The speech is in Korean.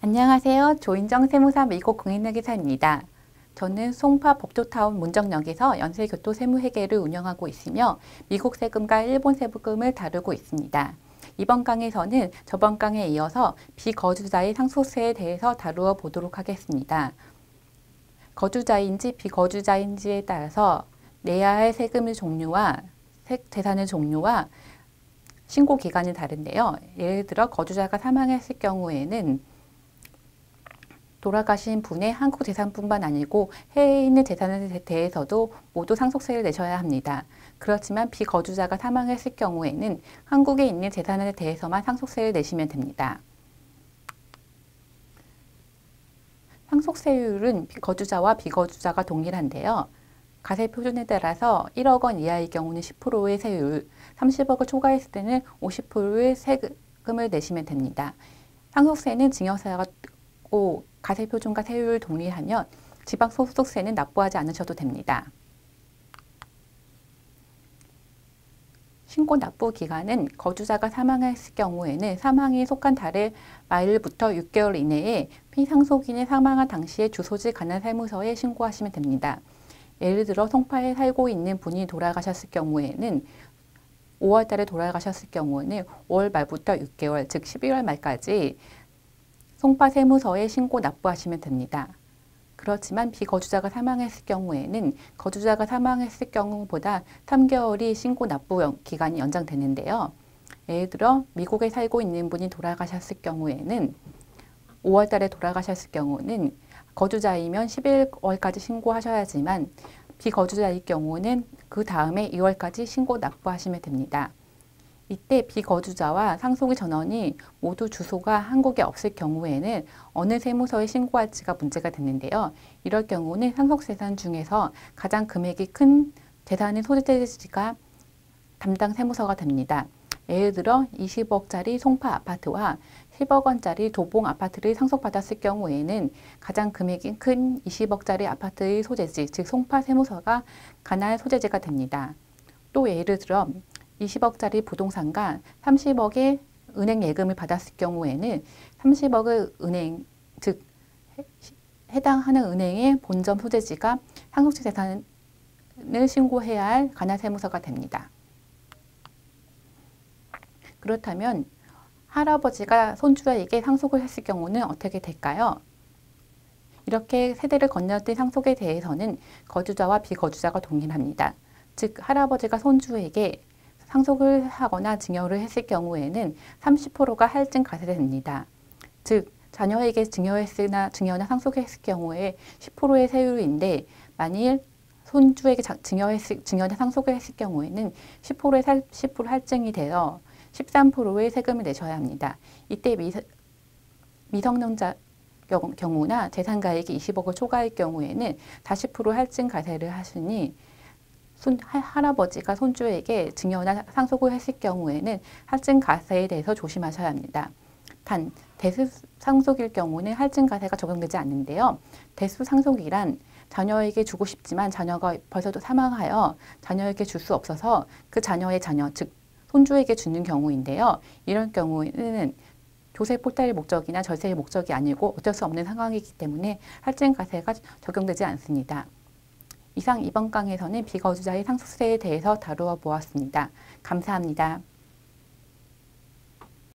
안녕하세요. 조인정 세무사 미국 공인회계사입니다. 저는 송파 법조타운 문정역에서 연쇄교토 세무회계를 운영하고 있으며 미국 세금과 일본 세금을 다루고 있습니다. 이번 강에서는 저번 강에 이어서 비거주자의 상속세에 대해서 다루어 보도록 하겠습니다. 거주자인지 비거주자인지에 따라서 내야 할 세금의 종류와 재산의 종류와 신고 기간이 다른데요. 예를 들어 거주자가 사망했을 경우에는 돌아가신 분의 한국 재산뿐만 아니고 해외에 있는 재산에 대해서도 모두 상속세를 내셔야 합니다. 그렇지만 비거주자가 사망했을 경우에는 한국에 있는 재산에 대해서만 상속세를 내시면 됩니다. 상속세율은 거주자와 비거주자가 동일한데요. 가세 표준에 따라서 1억 원 이하의 경우는 10%의 세율, 30억을 초과했을 때는 50%의 세금을 내시면 됩니다. 상속세는 증여세가 5. 가세표준과 세율 동의하면 지방소득세는 납부하지 않으셔도 됩니다. 신고 납부 기간은 거주자가 사망했을 경우에는 사망이 속한 달의 말일부터 6개월 이내에 피상속인이 사망한 당시에 주소지 관한 세무서에 신고하시면 됩니다. 예를 들어 송파에 살고 있는 분이 돌아가셨을 경우에는 5월 달에 돌아가셨을 경우는 5월 말부터 6개월, 즉 11월 말까지 송파 세무서에 신고 납부하시면 됩니다. 그렇지만 비거주자가 사망했을 경우에는 거주자가 사망했을 경우보다 3개월이 신고 납부 기간이 연장되는데요. 예를 들어 미국에 살고 있는 분이 돌아가셨을 경우에는 5월 달에 돌아가셨을 경우는 거주자이면 11월까지 신고하셔야지만 비거주자일 경우는 그 다음에 2월까지 신고 납부하시면 됩니다. 이때 비거주자와 상속의 전원이 모두 주소가 한국에 없을 경우에는 어느 세무서에 신고할지가 문제가 되는데요. 이럴 경우는 상속재산 중에서 가장 금액이 큰 재산의 소재지가 담당 세무서가 됩니다. 예를 들어 20억짜리 송파 아파트와 10억 원짜리 도봉 아파트를 상속받았을 경우에는 가장 금액이 큰 20억짜리 아파트의 소재지, 즉 송파 세무서가 관할 소재지가 됩니다. 또 예를 들어 20억짜리 부동산과 30억의 은행 예금을 받았을 경우에는 30억의 은행, 즉 해당하는 은행의 본점 소재지가 상속세 재산을 신고해야 할 관할세무서가 됩니다. 그렇다면 할아버지가 손주에게 상속을 했을 경우는 어떻게 될까요? 이렇게 세대를 건너뛴 상속에 대해서는 거주자와 비거주자가 동일합니다. 즉 할아버지가 손주에게 상속을 하거나 증여를 했을 경우에는 30%가 할증 가세됩니다. 즉 자녀에게 증여했으나 증여나 상속했을 경우에 10%의 세율인데 만일 손주에게 증여했을, 증여나 상속을 했을 경우에는 10%의 10% 할증이 되어 13%의 세금을 내셔야 합니다. 이때 미, 미성년자 경우나 재산가액이 20억을 초과할 경우에는 40% 할증 가세를 하시니 손, 할아버지가 손주에게 증여나 상속을 했을 경우에는 할증 가세에 대해서 조심하셔야 합니다. 단 대수 상속일 경우는 할증 가세가 적용되지 않는데요. 대수 상속이란 자녀에게 주고 싶지만 자녀가 벌써도 사망하여 자녀에게 줄 수 없어서 그 자녀의 자녀, 즉 손주에게 주는 경우인데요. 이런 경우에는 조세 포탈의 목적이나 절세의 목적이 아니고 어쩔 수 없는 상황이기 때문에 할증 가세가 적용되지 않습니다. 이상 이번 강에서는 비거주자의 상속세에 대해서 다루어 보았습니다. 감사합니다.